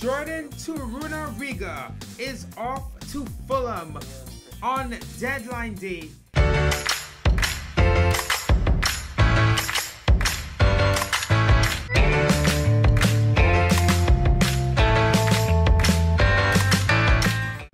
Jordan Torunarigha is off to Fulham on deadline day.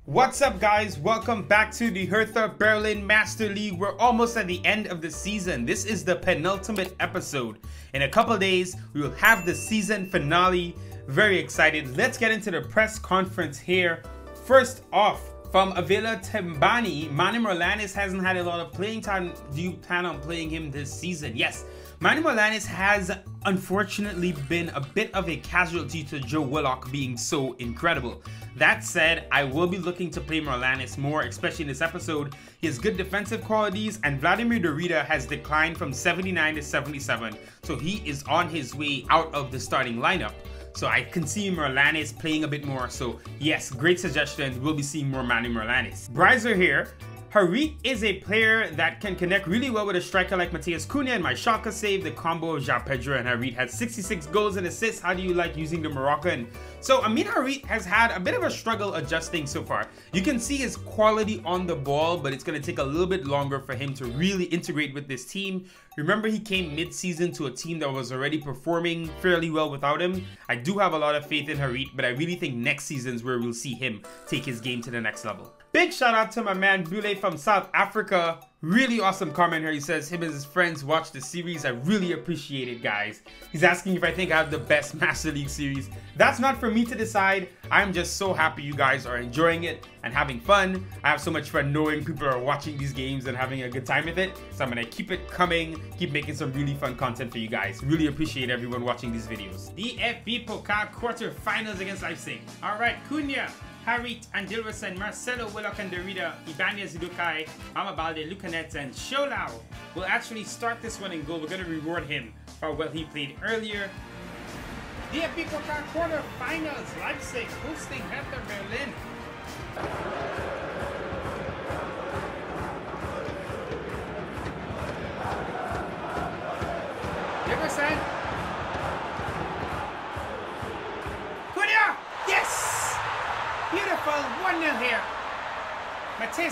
What's up guys? Welcome back to the Hertha Berlin Master League. We're almost at the end of the season. This is the penultimate episode. In a couple days, we will have the season finale. Very excited. Let's get into the press conference here. First off, from Avila Tembani, Manny Marlanes hasn't had a lot of playing time. Do you plan on playing him this season? Yes. Manny Marlanes has unfortunately been a bit of a casualty to Joe Willock being so incredible. That said, I will be looking to play Marlanes more, especially in this episode. He has good defensive qualities, and Vladimir Darida has declined from 79 to 77, so he is on his way out of the starting lineup. So I can see Marlanes playing a bit more. So yes, great suggestion. We'll be seeing more Manny Marlanes. Bryzer here. Harit is a player that can connect really well with a striker like Matheus Cunha and my Schalke save. The combo of João Pedro and Harit had 66 goals and assists. How do you like using the Moroccan? So Amine Harit has had a bit of a struggle adjusting so far. You can see his quality on the ball, but it's going to take a little bit longer for him to really integrate with this team. Remember he came mid-season to a team that was already performing fairly well without him. I do have a lot of faith in Harit, but I really think next season's where we'll see him take his game to the next level. Big shout out to my man Bule from South Africa. Really awesome comment here. He says him and his friends watch the series. I really appreciate it, guys. He's asking if I think I have the best Master League series. That's not for me to decide. I'm just so happy you guys are enjoying it and having fun. I have so much fun knowing people are watching these games and having a good time with it. So I'm gonna keep it coming, keep making some really fun content for you guys. Really appreciate everyone watching these videos. The DFB Pokal quarterfinals against Leipzig. All right, Cunha. Harit, Andilson, Marcelo Willock and Darida, Ibanez Lukai, Amabalde, Luca Netz, and Sholau will actually start this one in goal. We're going to reward him for well he played earlier. DFB Pokal quarterfinals, Leipzig hosting Hertha Berlin.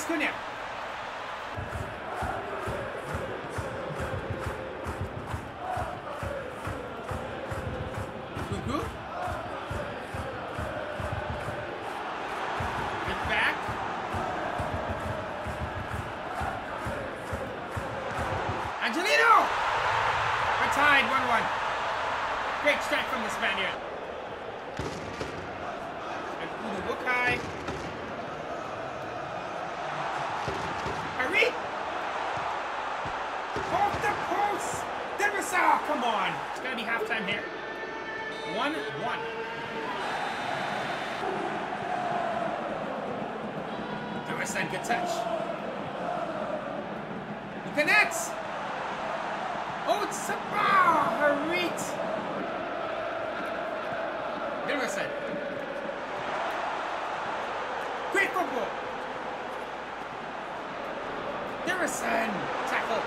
Estonia. Great football! Harrison. Tackle.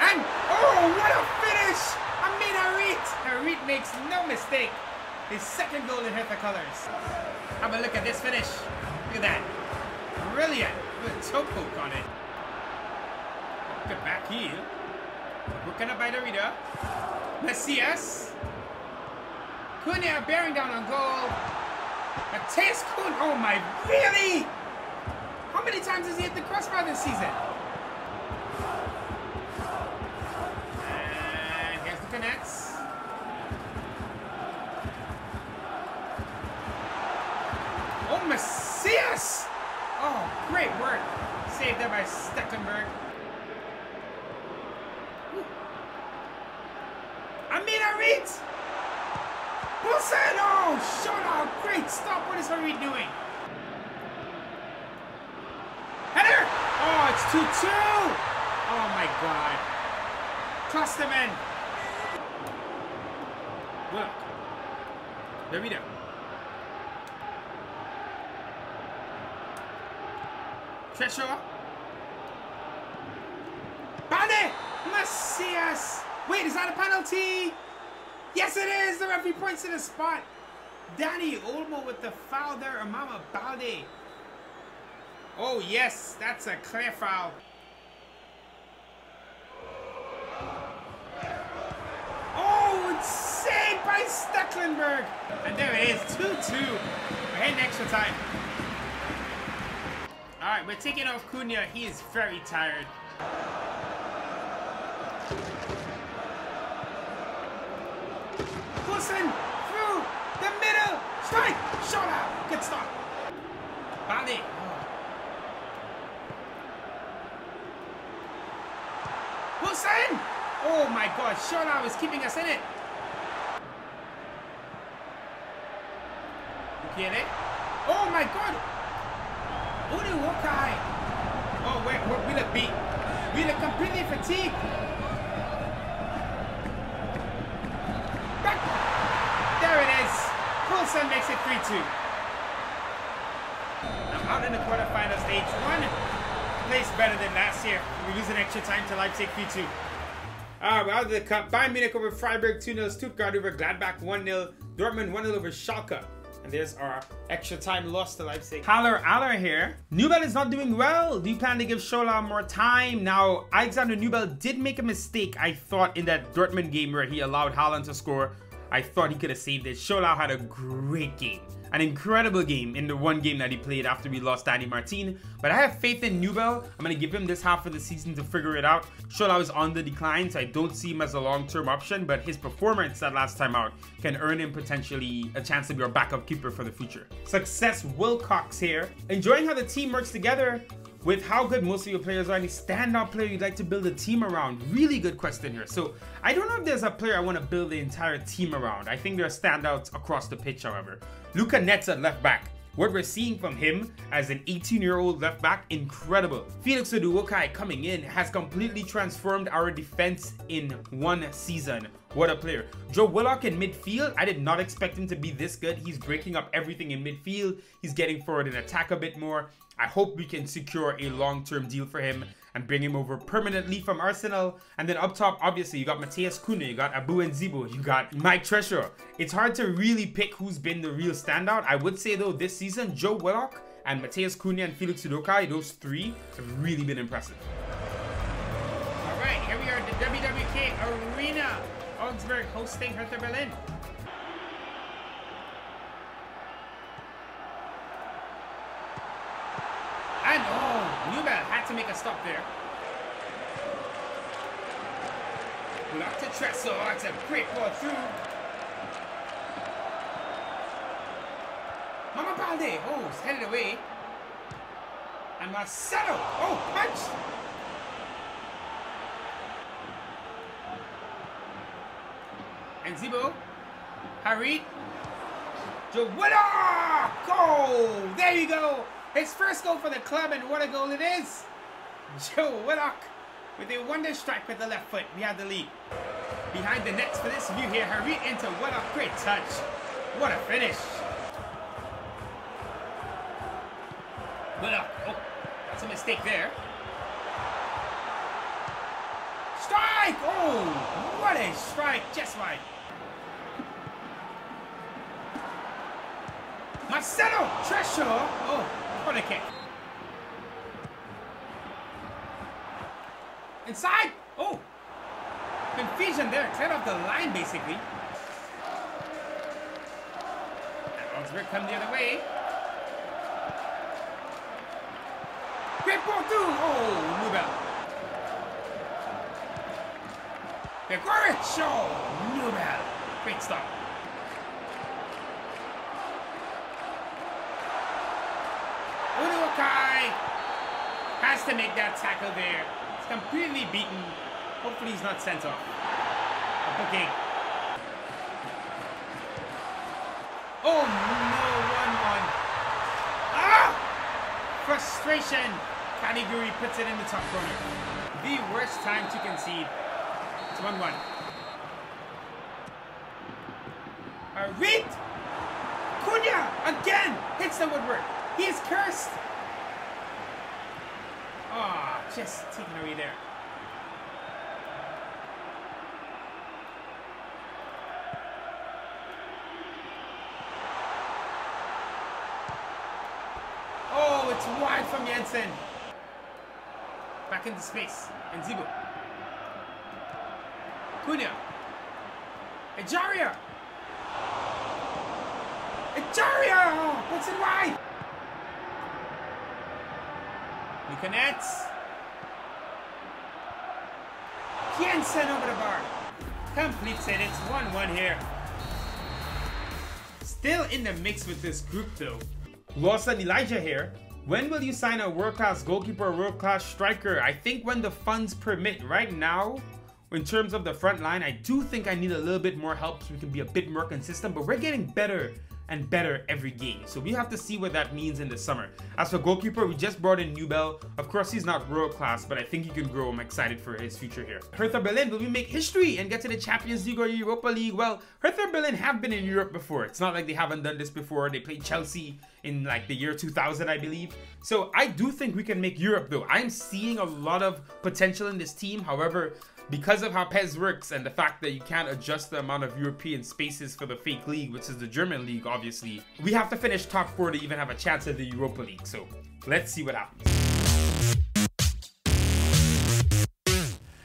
And, oh, what a finish! Mean, Harit! Harit makes no mistake. His second goal in Hertha colors. Have a look at this finish. Look at that. Brilliant. Good toe poke on it. Good back heel. Broken up by Darida. Messias. Cunha bearing down on goal. Matheus Cunha. Oh my, really? How many times has he hit the crossbar this season? And here's the connects. Oh, Messias! Oh, great work. Saved there by Stekelenburg. Amine Harit! Bolsano! Shut up! Great stop! What is Harit doing? Header! Oh, it's 2-2! Oh my god. Trust him in. Look. Darida. Tresor. Bande! Macias! Wait, is that a penalty? Yes, it is! The referee points to the spot. Dani Olmo with the foul there. Amama Balde. Oh, yes. That's a clear foul. Oh, it's by Stekelenburg. And there it is. 2-2. We're heading extra time. All right, we're taking off Cunha. He is very tired. Wilson through the middle. Strike. Shot out. Good stop. Bali. Wilson. Oh my God. Shot out is keeping us in it. Get it? Oh my God. Uduokhai. Oh, wait, we look beat. We look completely fatigued. Back. There it is. Coulson makes it 3-2. I'm out in the quarterfinal stage. One place better than last year. We lose an extra time to Leipzig 3-2. Alright, we're out of the cup. Bayern Munich over Freiburg 2-0. Stuttgart over Gladbach 1-0. Dortmund 1-0 over Schalke. And there's our extra time lost to Leipzig. Haller Aller here. Nubel is not doing well. Do you plan to give Shola more time? Now, Alexander Nubel did make a mistake, I thought, in that Dortmund game where he allowed Haaland to score. I thought he could have saved it. Shola had a great game. An incredible game in the one game that he played after we lost Danny Martin. But I have faith in Nubel. I'm going to give him this half of the season to figure it out. Shola is on the decline, so I don't see him as a long-term option. But his performance that last time out can earn him potentially a chance to be our backup keeper for the future. Success Wilcox here. Enjoying how the team works together with how good most of your players are, any standout player you'd like to build a team around? Really good question here. So I don't know if there's a player I want to build the entire team around. I think there are standouts across the pitch, however. Luca Netz at left back. What we're seeing from him as an 18-year-old left back, incredible. Felix Uduokhai coming in has completely transformed our defense in one season. What a player. Joe Willock in midfield, I did not expect him to be this good. He's breaking up everything in midfield. He's getting forward in attack a bit more. I hope we can secure a long-term deal for him and bring him over permanently from Arsenal. And then up top, obviously, you got Matheus Cunha, you got Abu Nzibo, you got Mike Tresor. It's hard to really pick who's been the real standout. I would say, though, this season, Joe Willock and Matheus Cunha and Felix Uduokhai, those three have really been impressive. All right, here we are at the WWK Arena. Augsburg hosting Hertha Berlin. And oh, to make a stop there. Block to Tressel. It's oh, a great ball through. Mama Balde. Oh, it's headed away. And Marcelo. Oh, punch. And Zibo. Harit. Joe ah, Goal! There you go! His first goal for the club, and what a goal it is! Joe Willock with a wonder strike with the left foot. We have the lead. Behind the nets for this view here, Harit into Willock. Great touch. What a finish. Willock. Oh, that's a mistake there. Strike! Oh, what a strike. Just right. Marcelo Tresor. Oh, corner kick. Inside. Oh, confusion there. Cleared off the line basically. And Augsburg come the other way. Great ball through. Oh, Nubel. Gregoritsch. Oh, Nubel. Great stop. Uduokhai has to make that tackle there. Completely beaten. Hopefully he's not sent off. Booking. Oh no, 1-1. Ah! Frustration. Kaniguri puts it in the top corner. The worst time to concede. It's 1-1. Arit! Cunha again hits the woodwork. He is cursed. Ah, oh, just taking a read there. Oh, it's wide from Jensen. Back into space. And Zibo. Cunha. Ejaria. Ejaria! Puts it wide. He connects. Jensen over the bar. Completes it. It's 1-1 here. Still in the mix with this group though. Lawson Elijah here. When will you sign a world-class goalkeeper or world-class striker? I think when the funds permit. Right now, in terms of the front line, I do think I need a little bit more help so we can be a bit more consistent, but we're getting better and better every game. So we have to see what that means in the summer. As for goalkeeper, we just brought in Nubel. Of course, he's not world class, but I think he can grow. I'm excited for his future here. Hertha Berlin, will we make history and get to the Champions League or Europa League? Well, Hertha Berlin have been in Europe before. It's not like they haven't done this before. They played Chelsea in like the year 2000, I believe. So I do think we can make Europe though. I'm seeing a lot of potential in this team. However, because of how PES works and the fact that you can't adjust the amount of European spaces for the fake league, which is the German league, obviously, we have to finish top four to even have a chance at the Europa League. So let's see what happens.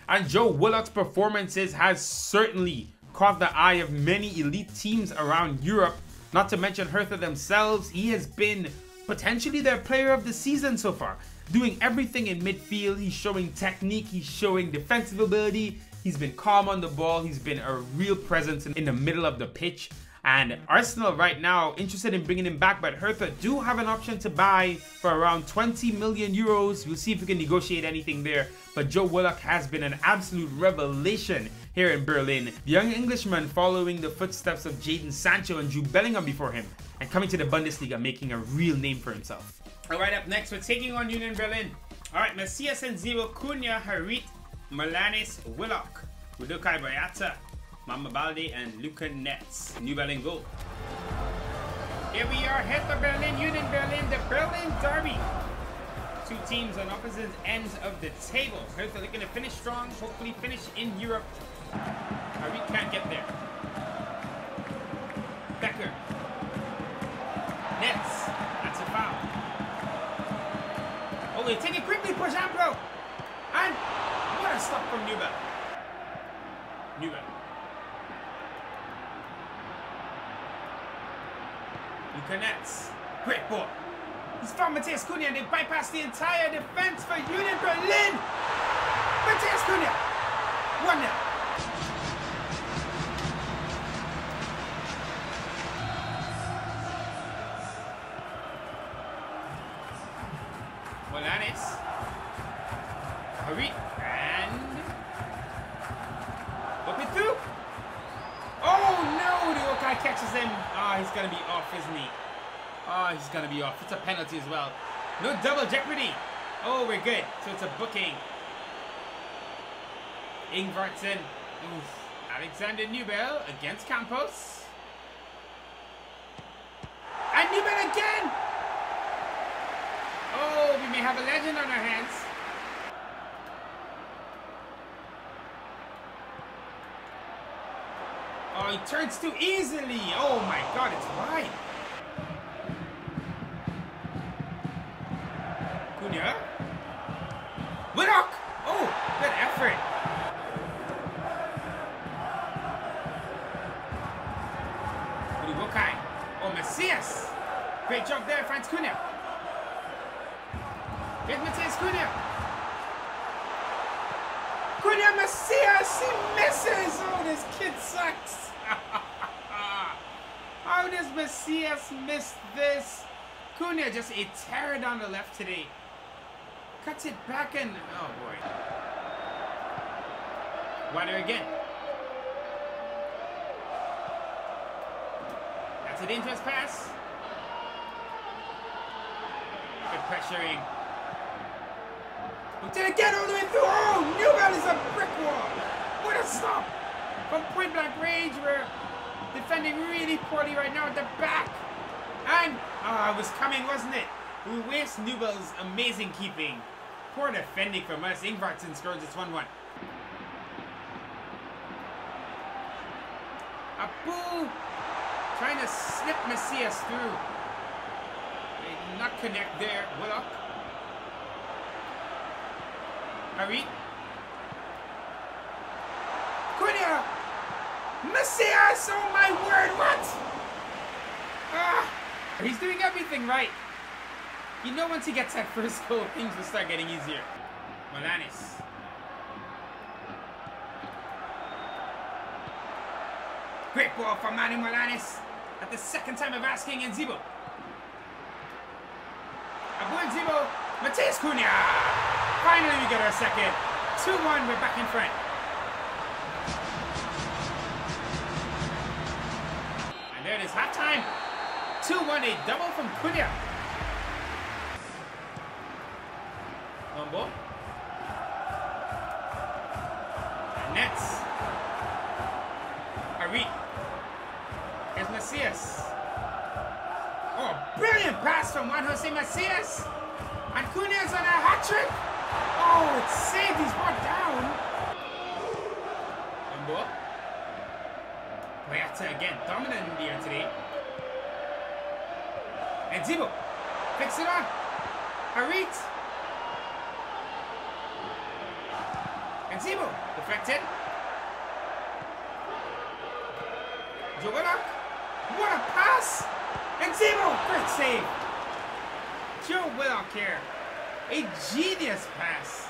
And Joe Willock's performances has certainly caught the eye of many elite teams around Europe, not to mention Hertha themselves. He has been potentially their player of the season so far doing everything in midfield. He's showing technique, he's showing defensive ability. He's been calm on the ball. He's been a real presence in, the middle of the pitch. And Arsenal right now interested in bringing him back, but Hertha do have an option to buy for around 20 million euros. We'll see if we can negotiate anything there. But Joe Willock has been an absolute revelation here in Berlin. The young Englishman following the footsteps of Jadon Sancho and Jude Bellingham before him and coming to the Bundesliga making a real name for himself. All right, up next, we're taking on Union Berlin. All right, Messias and Zero, Cunha, Harit, Malanis, Willock, Uduokhai Boyata, Mama Balde, and Luca Netz. New Berlin goal. Here we are, Hertha Berlin, Union Berlin, the Berlin Derby. Two teams on opposite ends of the table. Hertha looking to finish strong, hopefully finish in Europe. Harit can't get there. Becker. Netz. Ole, take it quickly, push Ambro. And what a stop from Nubel. Nubel. Lucanets. Great ball. He's found Matheus Cunha and they bypass the entire defense for Union Berlin. Matheus Cunha. 1 0. No double jeopardy. Oh, we're good. So it's a booking. Ingvartsen. Alexander Nubel against Campos. And Nubel again! Oh, we may have a legend on our hands. Oh, he turns too easily. Oh my god, it's wide. Willock! Oh, good effort. Uduokhai. Oh, Messias. Great job there, Franz Cunha. Here's Matheus Cunha. Cunha Messias, he misses. Oh, this kid sucks. How does Messias miss this? Cunha just a terror down the left today. It back and... Oh, boy. Wider again. That's a dangerous pass. Good pressuring. Did it get all the way through? Oh, Newman is a brick wall. What a stop. From point blank range, we're defending really poorly right now at the back. And, oh, it was coming, wasn't it? We waste Nubel's amazing keeping. Poor defending from us. Ingvartsen scores it's 1-1. Abu trying to slip Messias through. They not connect there. What Willock. Harry. Cunha! Macias! Oh my word, what? Ah! He's doing everything right. You know once he gets that first goal, things will start getting easier. Molanis. Great ball from Manny Molanis. At the second time of asking Nzibo. Abu Nzibo. Matheus Cunha. Finally we get our second. 2-1, we're back in front. And there it is, half time. 2-1, a double from Cunha. Lombo. Netz. Ari. Here's Macias. Oh, brilliant pass from Juan Jose Macias. And Cunha's on a hat trick. Oh, it's saved. He's brought down. Lombo. Boyata again, dominant in the air today. And Zibo. Fix it on. Harit. And Zibo. Deflected. Joe what a pass! And Zemo, great save. Joe Willock here. A genius pass.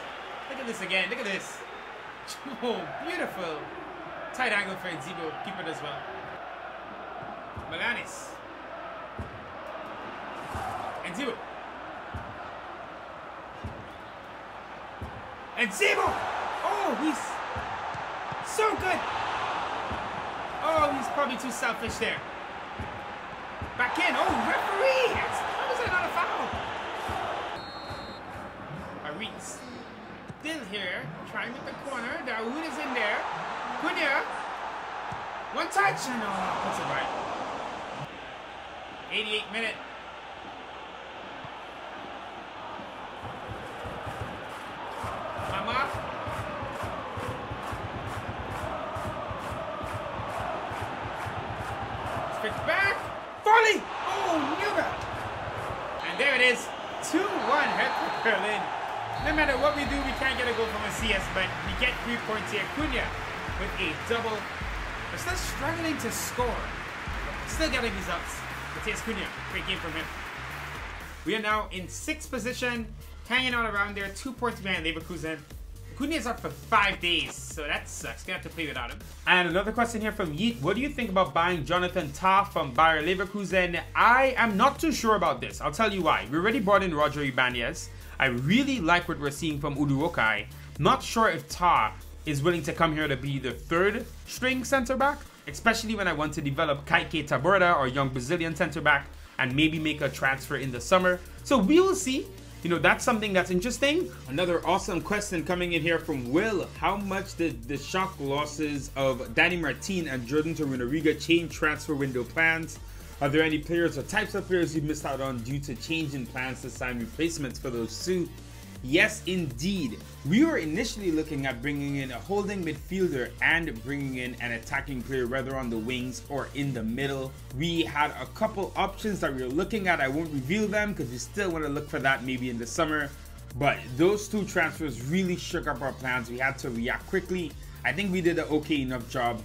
Look at this again. Look at this. Oh, beautiful. Tight angle for Nzibo. Keep it as well. Molanis. Nzibo. And Zemo! Oh, he's so good. Oh, he's probably too selfish there. Back in. Oh, referee! How is that not a foul? Aris. Still here. Trying with the corner. Dawood is in there. Cunha. One touch. No, uh, puts it right. 88 minute. Matter what we do, we can't get a goal from a CS, but we get three points here. Cunha with a double. We're still struggling to score. Still getting results. Matheus Cunha, great game from him. We are now in sixth position, hanging out around there, two points behind Leverkusen. Cunha is up for five days, so that sucks. Gonna have to play without him. And another question here from Yeet. What do you think about buying Jonathan Tah from Bayer Leverkusen? I am not too sure about this. I'll tell you why. We already brought in Roger Ibanez. I really like what we're seeing from Uduokhai. Not sure if Tah is willing to come here to be the third string center back, especially when I want to develop Kaike Taborda or young Brazilian center back and maybe make a transfer in the summer. So we will see you know, that's something that's interesting. Another awesome question coming in here from Will. How much did the shock losses of Danny Martin and Jordan Torunarigha change transfer window plans? Are there any players or types of players you missed out on due to changing plans to sign replacements for those two? Yes, indeed. We were initially looking at bringing in a holding midfielder and bringing in an attacking player, whether on the wings or in the middle. We had a couple options that we were looking at. I won't reveal them because we still want to look for that maybe in the summer. But those two transfers really shook up our plans. We had to react quickly. I think we did an okay enough job.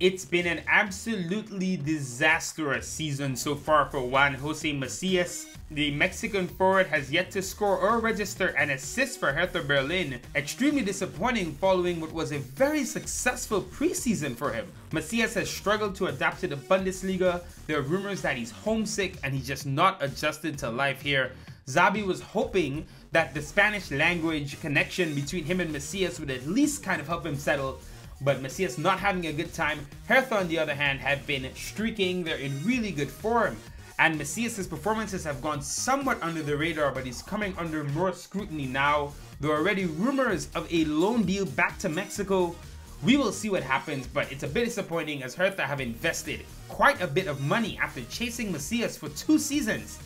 It's been an absolutely disastrous season so far for Juan Jose Macias. The Mexican forward has yet to score or register an assist for Hertha Berlin. Extremely disappointing following what was a very successful preseason for him. Macias has struggled to adapt to the Bundesliga. There are rumors that he's homesick and he's just not adjusted to life here. Xabi was hoping that the Spanish language connection between him and Macias would at least kind of help him settle but Macias not having a good time. Hertha, on the other hand, have been streaking. They're in really good form. And Macias' performances have gone somewhat under the radar, but he's coming under more scrutiny now. There are already rumors of a loan deal back to Mexico. We will see what happens, but it's a bit disappointing as Hertha have invested quite a bit of money after chasing Macias for two seasons,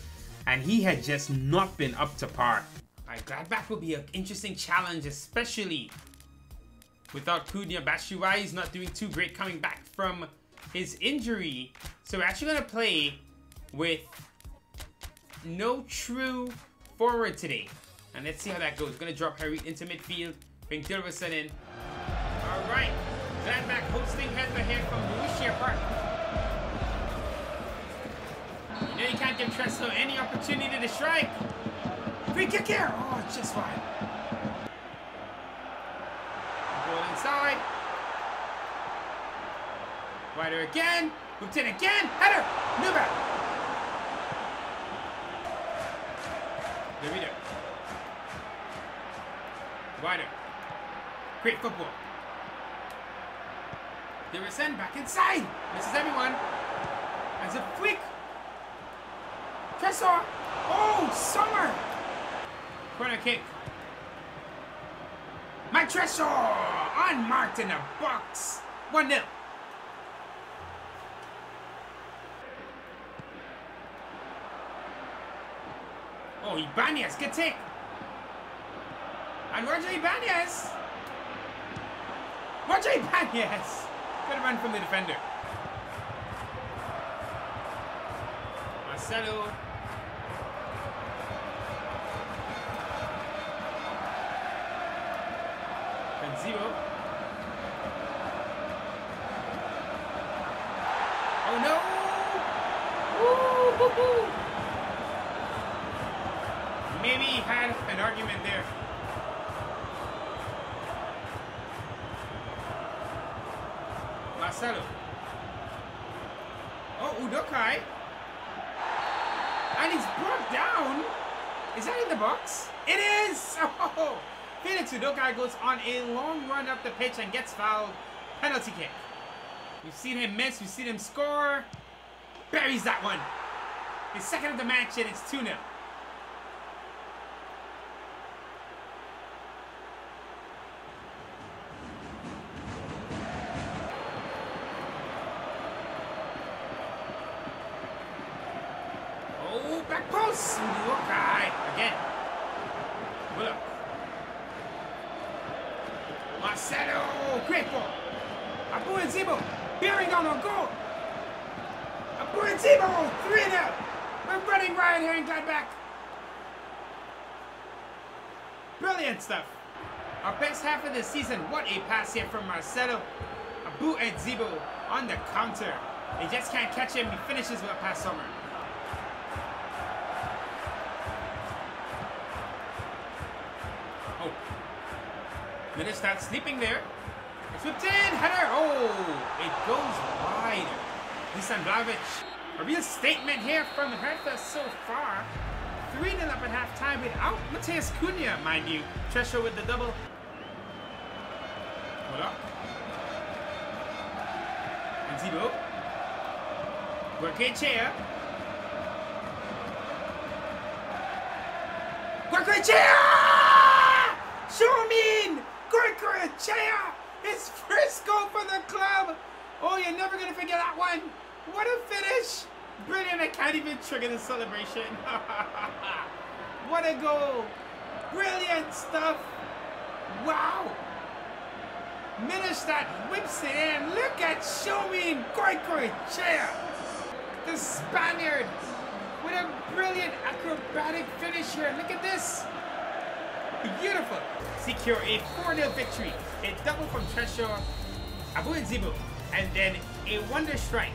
and he had just not been up to par. Alright, Gladbach will be an interesting challenge, especially Without Cunha, Batshuayi is not doing too great coming back from his injury. So we're actually going to play with no true forward today. And let's see how that goes. We're Going to drop Harry into midfield. Bring Dilrosun in. All right. Gladbach hosting to head from Lucia Park. You know you can't give Tressler any opportunity to strike. Free kick here. Oh, just fine. Inside. Wider again. Moved in again. Header. We go. Wider. Great football. They were sent back inside. Misses everyone. As a flick. Tresor. Oh, Sommer. Corner kick. Mike Tresor. Unmarked in the box. 1 0. Oh, Ibanez, good take. And Roger Ibanez. Roger Ibanez. Good run from the defender. Marcelo. Benzimo. Oh no! Woo! Maybe he had an argument there. Marcelo. Oh, Uduokhai. And he's brought down. Is that in the box? It is! Oh! Uduokhai goes on a long run up the pitch and gets fouled. Penalty kick. We've seen him miss, we've seen him score. Buries that one. His second of the match and it's 2-0. Oh, back post! Uduokhai again. Willock. Marcelo! Great ball! Abu and Zibo bearing down on goal! Abu and Zibo! 3 0! We're running riot here in Gladbach! Brilliant stuff! Our best half of the season. What a pass here from Marcelo. Abu and Zibo on the counter. They just can't catch him. He finishes with a pass somewhere. Oh. Miller starts sleeping there. It's whipped in. Header. Oh, it goes wide. Dusan Vlahovic. A real statement here from Hertha so far. 3 0 up at halftime without Matheus Cunha, mind you. Tresho with the double. Hold up. And Zibo. Goicoechea. Goicoechea! Shomin! Goicoechea! His first goal for the club! Oh, you're never gonna forget that one! What a finish! Brilliant, I can't even trigger the celebration. what a goal! Brilliant stuff! Wow! Minister whips it in. Look at Shomin Goicoechea, the Spaniard, with a brilliant acrobatic finish here. Look at this. Beautiful. Secure a 4-0 victory. A double from Tresor, Abu Zibo, and then a wonder strike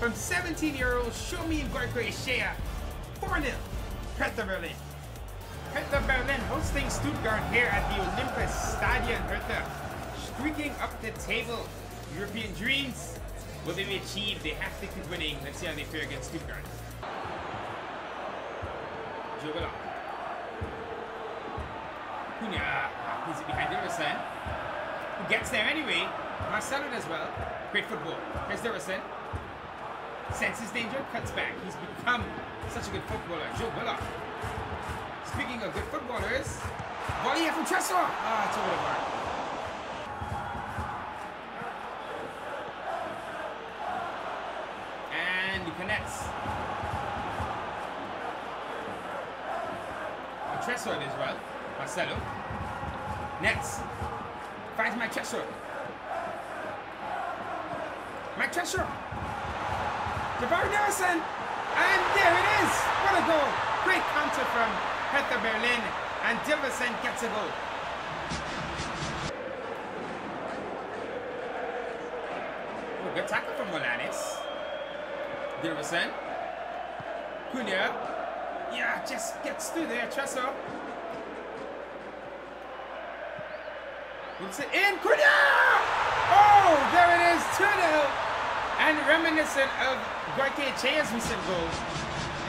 from 17-year-old Shomin Goicoechea. 4-0. Hertha Berlin. Hertha Berlin hosting Stuttgart here at the Olympus Stadion. Hertha streaking up the table. European dreams. Will they be achieved? They have to keep winning. Let's see how they fare against Stuttgart. Jogala. Cunha. He's behind Dilrosun. Who gets there anyway. Marcelo as well. Great football. Here's Dilrosun. Senses danger, cuts back. He's become such a good footballer. Joe Willock. Speaking of good footballers, volley from Tresor. Ah, it's over the bar. And he connects. Oh, Tresor as well. Marcelo. Netz. Finds my Tresor. Mike Cheshire. Jabari Nelson. And there it is. What a goal. Great counter from Hertha Berlin. And Dilrosun gets a goal. Oh, good tackle from Molanis. Dilrosun. Cunha. Yeah, just gets through there. Tresor. Looks it in. Cunha! Oh, there it is. 2 0. And reminiscent of Goicoechea's recent goal,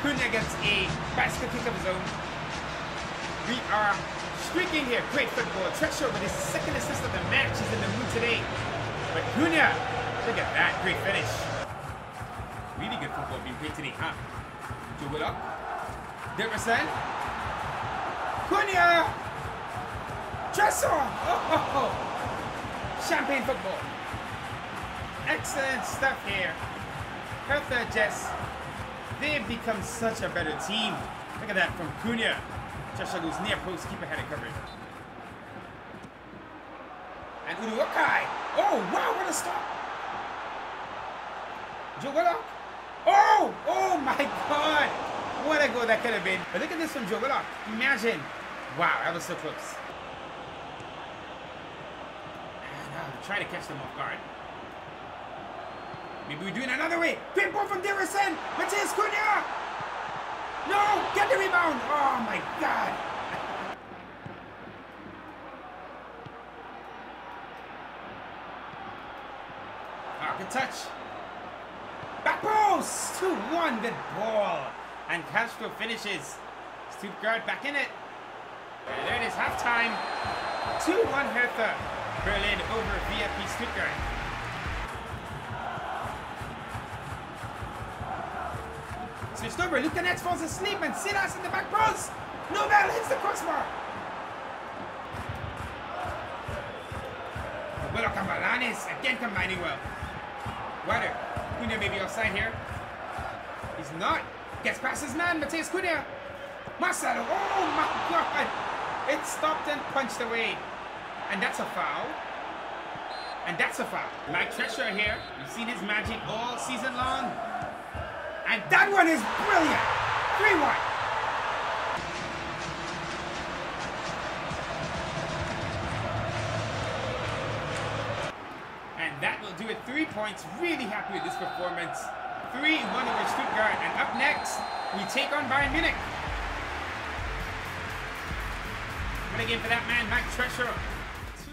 Cunha gets a bicycle kick of his own. We are streaking here. Great football. Tresor with his second assist of the match. He's in the mood today. But Cunha, look at that. Great finish. Really good football being played today, huh? Joe Willock. Dickerson. Cunha. Tresor. Oh, oh, oh. Champagne football. Excellent stuff here. Hertha just, they've become such a better team. Look at that from Cunha. Joshua goes near post, keeper had it covered. And Uduokhai. Oh, wow, what a stop. Joe Willock. Oh, oh my God. What a goal that could have been. But look at this from Joe Willock. Imagine. Wow, that was so close. And uh, try to catch them off guard. Maybe we're doing another way. Great from Dirison. Matheus Cunha. No, get the rebound. Oh my God. Good touch. Back post. 2-1, good ball. And Castro finishes. Stuttgart back in it. And there it is, halftime. 2-1 Hertha. Berlin over VfB Stuttgart. Switched over. Luca Netz falls asleep and Silas in the back post. Nubel hits the crossbar. Willock and Malanis again combining well. Water. Cunha may be offside here. He's not. Gets past his man, Matheus Cunha. Marcelo. Oh my god. It stopped and punched away. And that's a foul. And that's a foul. Mike Tresor here. You've seen his magic all season long. And that one is brilliant. 3-1. And that will do it. Three points. Really happy with this performance. 3-1 over Stuttgart. And up next, we take on Bayern Munich. What a game for that man, Mike Tresor.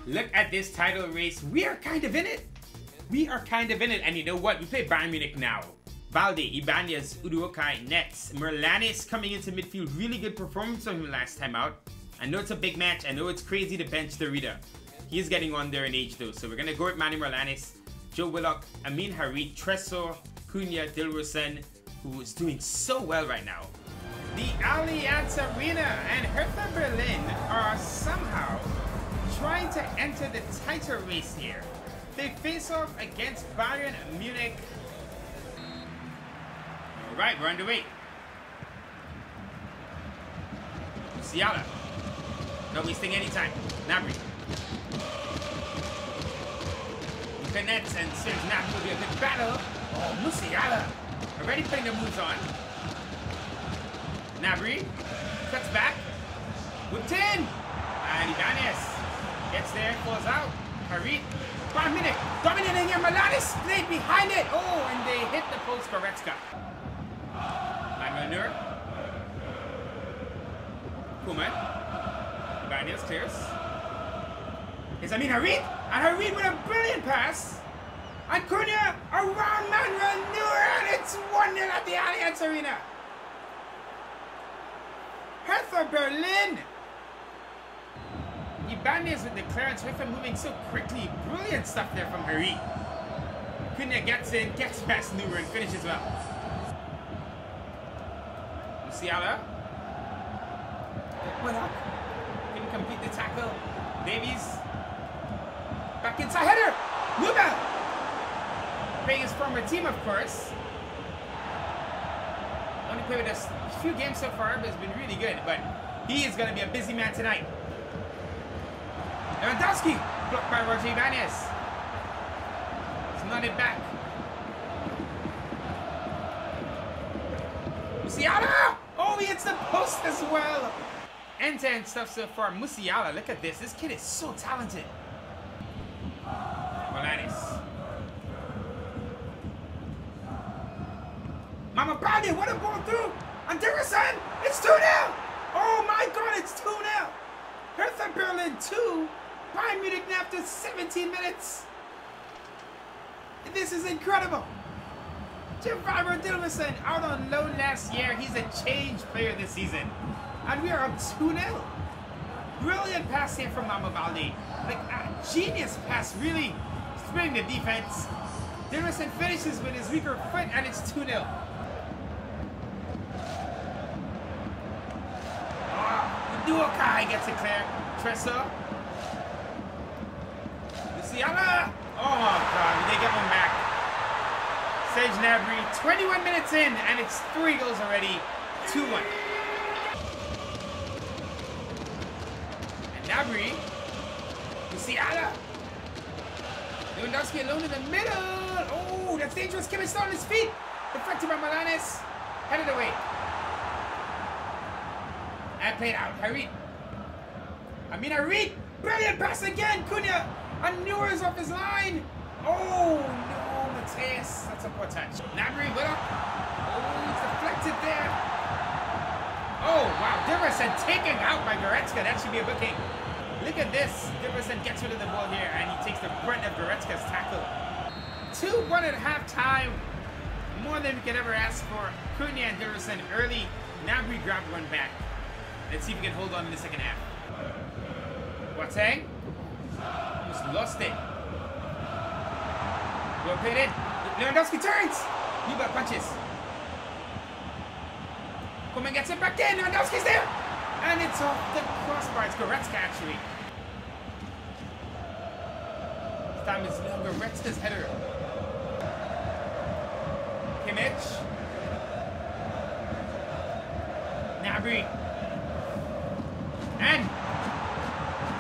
Look at this title race. We are kind of in it. We are kind of in it. And you know what? We play Bayern Munich now. Balde, Ibanez, Uduokhai, Netz, Merlanis coming into midfield. Really good performance from him last time out. I know it's a big match. I know it's crazy to bench Darida. He is getting on there in age though. So we're going to go with Manny Merlanis, Joe Willock, Amine Harit, Tresor, Cunha, Dilrosun, who is doing so well right now. The Allianz Arena and Hertha Berlin are somehow trying to enter the title race here. They face off against Bayern Munich Right, we're underway. Musiala. No wasting any time. Gnabry. Luca Netz and Serge Gnabry will be a good battle. Oh, Musiala. Already putting the moves on. Gnabry. Cuts back. Whipped in. And Ibanez gets there, falls out. Harit. Bayern Munich dominating here. Malanis played behind it. Oh, and they hit the post Goretzka. Manur. Coman. Ibanez clears. It's Amine Harit. And Harit with a brilliant pass. And Cunha around Manuel Neuer. And it's 1-0 at the Allianz Arena. Hertha Berlin. Ibanez with the clearance. Hertha moving so quickly. Brilliant stuff there from Harit. Cunha gets in, gets past Neuer and finishes well. Musiala. Went up. Couldn't complete the tackle. Davies. Back inside header. Playing his former team, of course. Only played with us a few games so far, but it's been really good. But he is going to be a busy man tonight. Lewandowski. Blocked by Roger Ibanez. He's not it back. As well. End-to-end stuff so far. Musiala, look at this. This kid is so talented. Malanis. Mama Balde, what a ball through! Anderson! It's 2 0! Oh my god, it's 2 0! Hertha Berlin 2, Bayern Munich after 17 minutes. This is incredible. Javairo Dilrosun out on loan last year. He's a change player this season. And we are up 2-0. Brilliant pass here from Mama Balde. Like a genius pass, really spinning the defense. Dilverson finishes with his weaker foot and it's 2-0. Oh, ah, Duokai gets it clear. Tresor. Luciana. Oh my god, they get one back. Serge Gnabry, 21 minutes in, and it's three goals already. 2-1. And Gnabry, Musiala. Lewandowski alone in the middle. Oh, that's dangerous. Still on his feet. Deflected by Malanes. Headed away. And played out. Harit. I mean, Harit. Brilliant pass again. Cunha. And Neuer's off his line. Oh, no, That's a poor touch. Gnabry, what up? Oh, it's deflected there. Oh, wow. Dilrosun taken out by Goretzka. That should be a booking. Look at this. Dilrosun gets rid of the ball here, and he takes the brunt of Goretzka's tackle. 2-1 at halftime. More than we could ever ask for. Cunha and Dilrosun early. Gnabry grabbed one back. Let's see if we can hold on in the second half. Boateng. Almost lost it. Well played in. Lewandowski turns. Nubel punches. Coman gets it back in. Lewandowski's there. And it's off the crossbar. It's Goretzka actually. This time it's Goretzka's header. Kimmich. Gnabry. And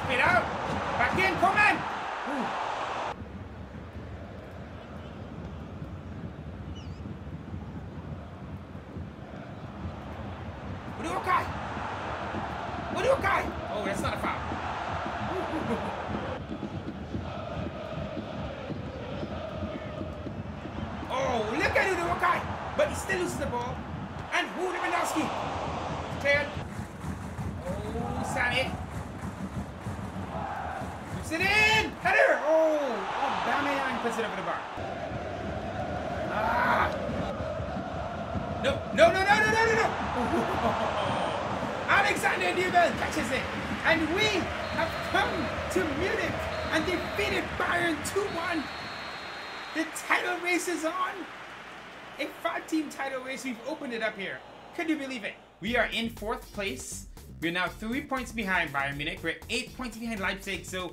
spit out. Back in, Coman. Ooh. Uduokhai! Uduokhai! Oh, that's not a foul. oh, look at Uduokhai! But he still loses the ball. And who Lewandowski? Cleared. Oh, Sammy. Puts it in! Header! Oh! Oh, Bameyang puts it over the bar. Ah! No, no, no, no, no, no, no, no! Alexander Nubel catches it. And we have come to Munich and defeated Bayern 2-1. The title race is on. A five-team title race. We've opened it up here. Could you believe it? We are in fourth place. We're now three points behind Bayern Munich. We're eight points behind Leipzig. So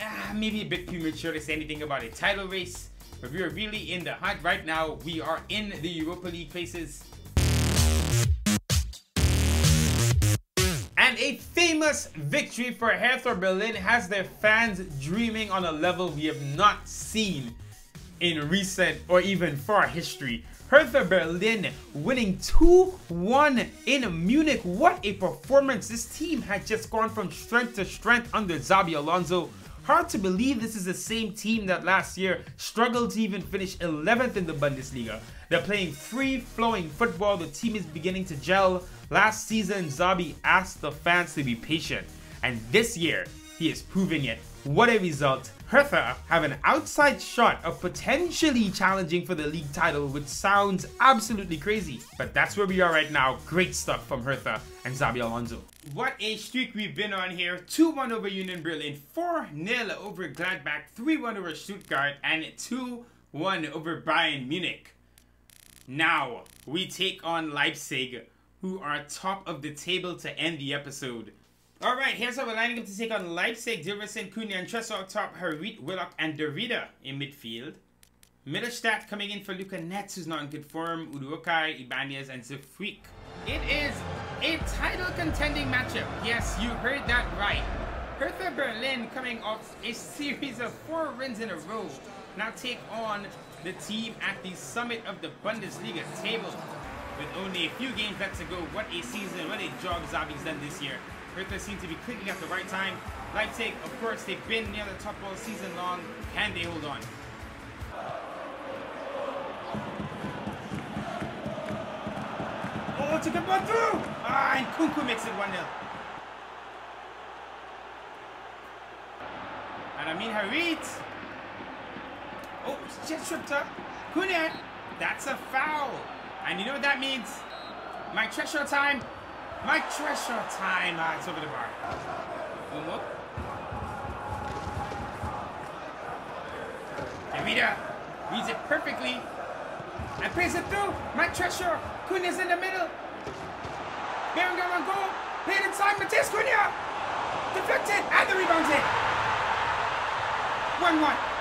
uh, maybe a bit premature to say anything about a title race. But we are really in the hunt right now. We are in the Europa League places. And a famous victory for Hertha Berlin has their fans dreaming on a level we have not seen in recent or even far history. Hertha Berlin winning 2-1 in Munich. What a performance. This team had just gone from strength to strength under Xabi Alonso. Hard to believe this is the same team that last year struggled to even finish 11th in the Bundesliga. They're playing free-flowing football. The team is beginning to gel. Last season, Xabi asked the fans to be patient. And this year, he is proving it. What a result. Hertha have an outside shot of potentially challenging for the league title, which sounds absolutely crazy. But that's where we are right now. Great stuff from Hertha and Xabi Alonso. What a streak we've been on here. 2-1 over Union Berlin, 4-0 over Gladbach, 3-1 over Stuttgart, and 2-1 over Bayern Munich. Now, we take on Leipzig, who are top of the table to end the episode. Alright, here's how we're lining up to take on Leipzig, Dilverson, Cunha, and Tresor up top, Harit, Willock, and Darida in midfield. Mittelstadt coming in for Luca Netz, who's not in good form, Uduokhai, Ibanez, and Zafrique. It is a title contending matchup. Yes, you heard that right. Hertha Berlin coming off a series of four wins in a row. Now take on the team at the summit of the Bundesliga table. With only a few games left to go, what a season, what a job Xabi's done this year. Hertha seems to be clicking at the right time. Leipzig, of course, they've been near the top all season long. Can they hold on? Oh, to get one through! Ah, and Nkunku makes it 1-0. And Amine Harit. Oh, it's just tripped up. Cunha. That's a foul. And you know what that means? Mike Tresor time. Mike Tresor time. Ah, it's over the bar. Boom up. Rita reads it perfectly and plays it through. My Tresor. Cunha's in the middle. Berenguer on goal. Played inside. Matheus Cunha. Deflected. And the rebound's in. 1-1.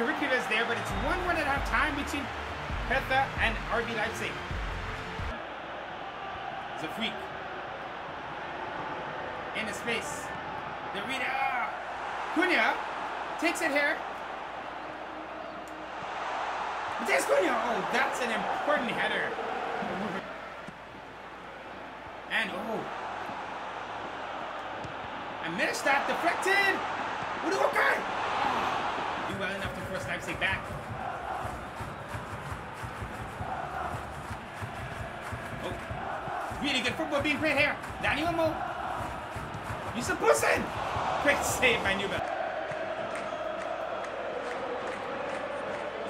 Some extracurriculars there, but it's 1-1 at time between Hertha and RB Leipzig. Freak. In the space. Darida. Cunha takes it here. Matheus Cunha. Oh, that's an important header. And oh. And missed that. Deflected. Udoka. Oh, to force back. Really good football being played here. Dani Olmo. Yusuf Poulsen. Great save by Newman.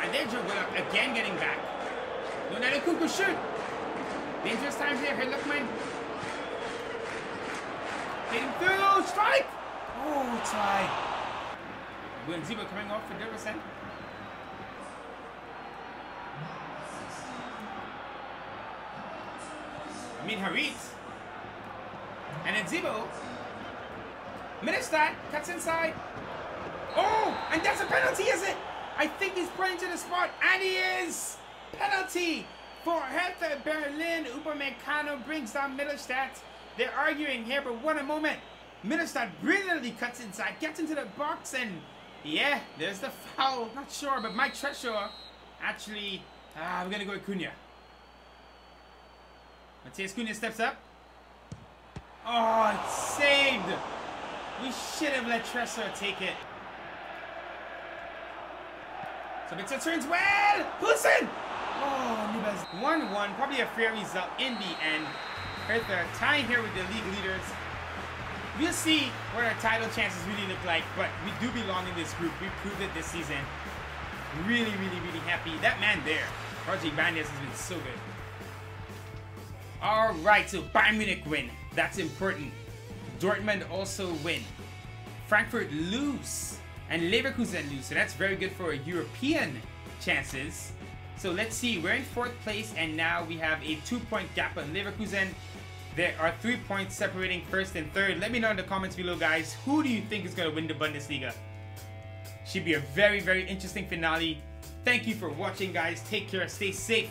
And then Joe Willock again getting back. Lunel Nkunku shoot. Dangerous times here. Hey, look, man. Getting through. Strike. Oh, tie. Buenzibo coming off for Dilrosun. Amine Harit. And then Zibo. Mittelstadt cuts inside. Oh, and that's a penalty, is it? I think he's pointing to the spot, and he is! Penalty for Hertha Berlin. Upamecano brings down Mittelstadt. They're arguing here, but what a moment. Mittelstadt brilliantly cuts inside, gets into the box, and yeah, there's the foul. Not sure, but Mike Tresor actually, ah, we're going to go with Cunha. Matheus Cunha steps up. Oh, it's saved. We should have let Tresor take it. So Victor turns well. Poulsen. Oh, Nubel. 1-1. Probably a fair result in the end. Hertha tying here with the league leaders. We'll see what our title chances really look like, but we do belong in this group. We proved it this season. Really, really, really happy. That man there, Jorge Ibanez, has been so good. All right, so Bayern Munich win. That's important. Dortmund also win. Frankfurt lose. And Leverkusen lose. So that's very good for European chances. So let's see. We're in fourth place, and now we have a two-point gap on Leverkusen. There are three points separating first and third. Let me know in the comments below, guys. Who do you think is going to win the Bundesliga? Should be a very, very interesting finale. Thank you for watching, guys. Take care. Stay safe